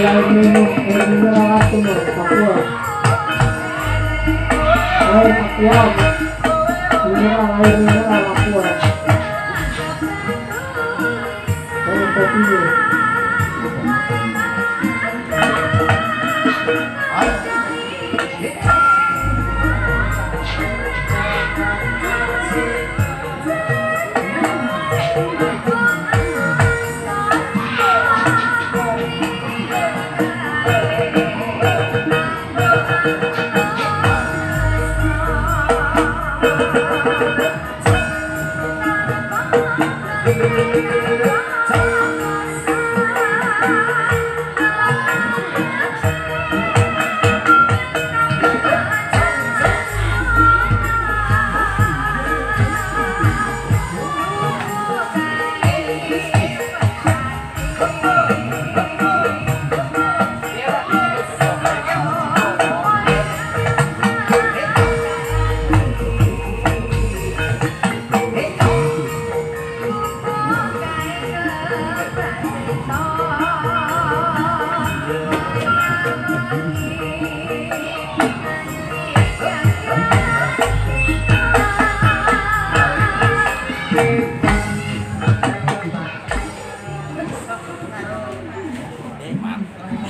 wilayah Timur Indonesia Timur Papua Laut Papua Mineral Laut Mineral Papua Música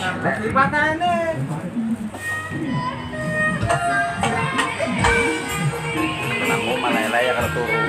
Lipatannya. mana malah layak kalau turun.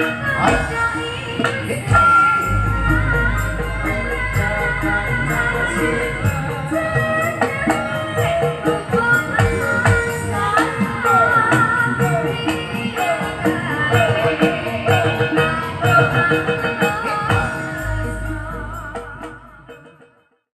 Huh?